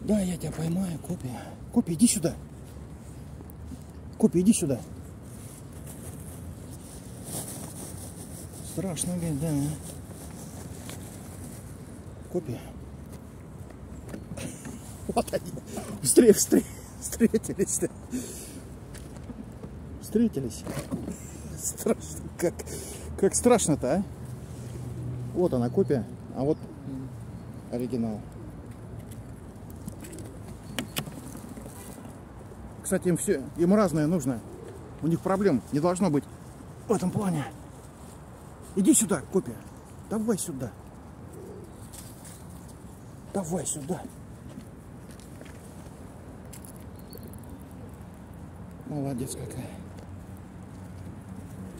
Да, я тебя поймаю, копия. Копия, иди сюда. Копия, иди сюда. Страшно, блин, да. Копия. Вот они. Встр- встр- Встретились. Встретились. Страшно. Как, как страшно-то, а? Вот она копия, а вот оригинал. Кстати, им все, им разное нужно. У них проблем не должно быть в этом плане. Иди сюда, копия. Давай сюда. Давай сюда. Молодец какая.